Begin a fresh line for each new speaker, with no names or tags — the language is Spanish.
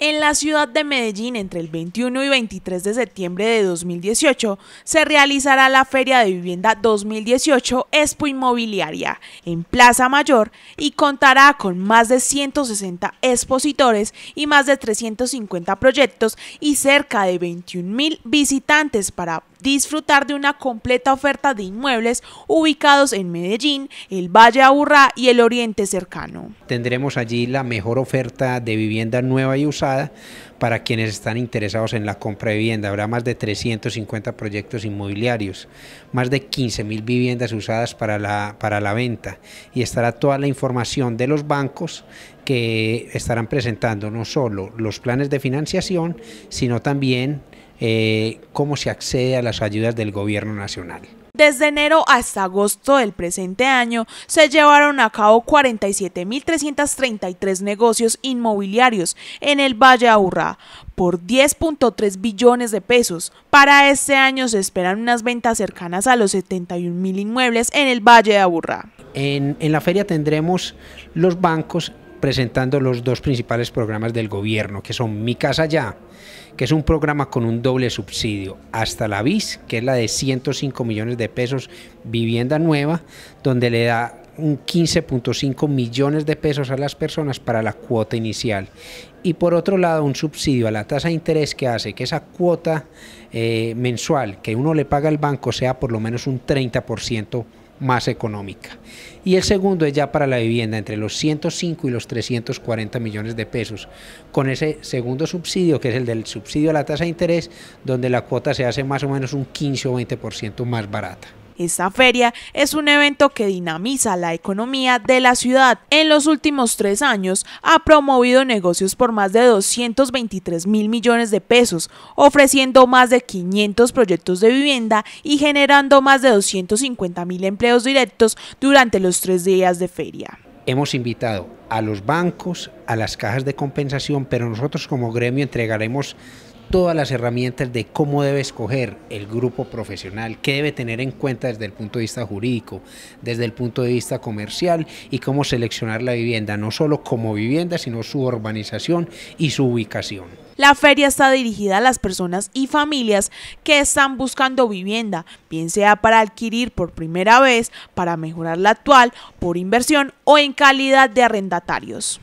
En la ciudad de Medellín, entre el 21 y 23 de septiembre de 2018, se realizará la Feria de Vivienda 2018 Expo Inmobiliaria en Plaza Mayor y contará con más de 160 expositores y más de 350 proyectos y cerca de 21 mil visitantes para disfrutar de una completa oferta de inmuebles ubicados en Medellín, el Valle Aburrá y el Oriente cercano.
Tendremos allí la mejor oferta de vivienda nueva y usada para quienes están interesados en la compra de vivienda. Habrá más de 350 proyectos inmobiliarios, más de 15 mil viviendas usadas para la, para la venta y estará toda la información de los bancos que estarán presentando no solo los planes de financiación, sino también eh, cómo se accede a las ayudas del gobierno nacional.
Desde enero hasta agosto del presente año se llevaron a cabo 47.333 negocios inmobiliarios en el Valle Aburrá por 10.3 billones de pesos. Para este año se esperan unas ventas cercanas a los 71.000 inmuebles en el Valle de Aburrá.
En, en la feria tendremos los bancos presentando los dos principales programas del gobierno, que son Mi Casa Ya, que es un programa con un doble subsidio, hasta la BIS, que es la de 105 millones de pesos, vivienda nueva, donde le da un 15.5 millones de pesos a las personas para la cuota inicial. Y por otro lado, un subsidio a la tasa de interés que hace que esa cuota eh, mensual que uno le paga al banco sea por lo menos un 30% más económica. Y el segundo es ya para la vivienda, entre los 105 y los 340 millones de pesos, con ese segundo subsidio, que es el del subsidio a la tasa de interés, donde la cuota se hace más o menos un 15 o 20% más barata.
Esta feria es un evento que dinamiza la economía de la ciudad. En los últimos tres años ha promovido negocios por más de 223 mil millones de pesos, ofreciendo más de 500 proyectos de vivienda y generando más de 250 mil empleos directos durante los tres días de feria.
Hemos invitado a los bancos, a las cajas de compensación, pero nosotros como gremio entregaremos todas las herramientas de cómo debe escoger el grupo profesional, qué debe tener en cuenta desde el punto de vista jurídico, desde el punto de vista comercial y cómo seleccionar la vivienda, no solo como vivienda, sino su urbanización y su ubicación.
La feria está dirigida a las personas y familias que están buscando vivienda, bien sea para adquirir por primera vez, para mejorar la actual, por inversión o en calidad de arrendatarios.